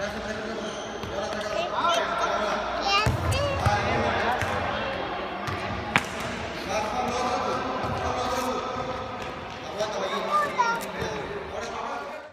Gracias,